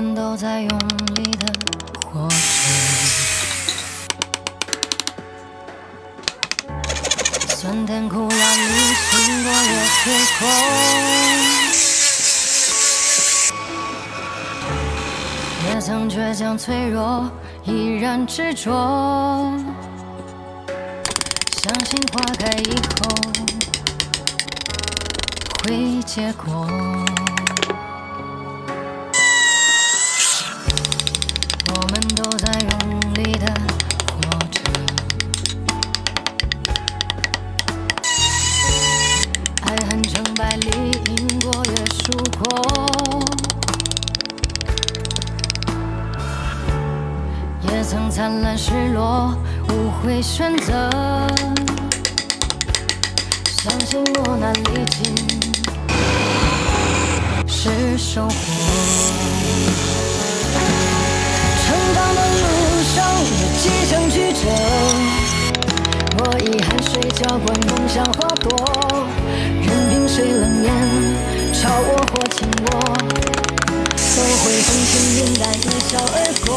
们都在用力的活着，酸甜苦辣里经过也最空，也曾倔强脆弱，依然执着，相信花开以后会结果。过，也曾灿烂失落，无悔选择，相信磨难历尽是收获。成长的路上有几程曲折，我以汗水浇灌梦想花朵，任凭谁冷眼嘲我我，都会风轻云淡一笑而过。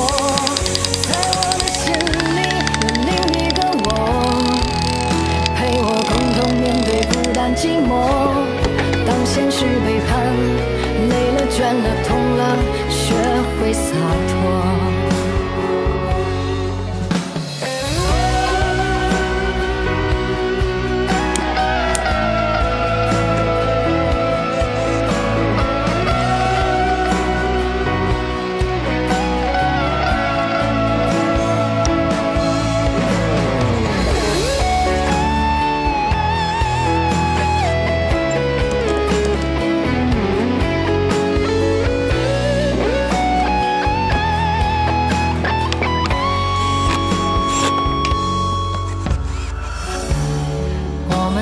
在我的心里有另一个我，陪我共同面对孤单寂寞。当现实背叛，累了倦了痛了，学会洒脱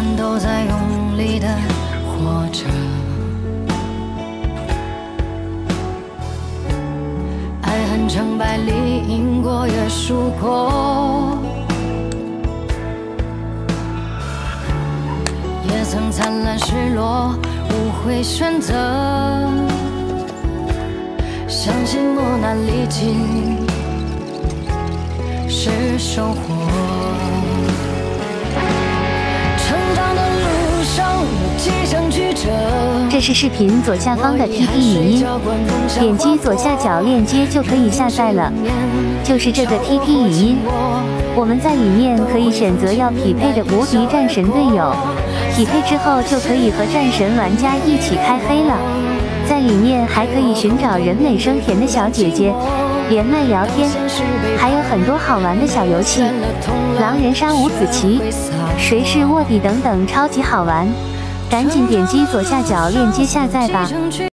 们都在用力的活着，爱恨成败里赢过也输过，也曾灿烂失落，无悔选择，相信磨难历尽是收获。是视频左下方的 TP 语音，点击左下角链接就可以下载了。就是这个 TP 语音，我们在里面可以选择要匹配的无敌战神队友，匹配之后就可以和战神玩家一起开黑了。在里面还可以寻找人美声甜的小姐姐，连麦聊天，还有很多好玩的小游戏，狼人杀、五子棋、谁是卧底等等，超级好玩。赶紧点击左下角链接下载吧。